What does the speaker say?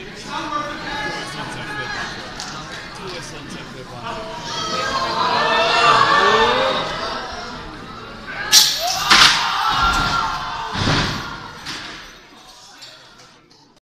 Two West Sunset Clip Line. Two West Sunset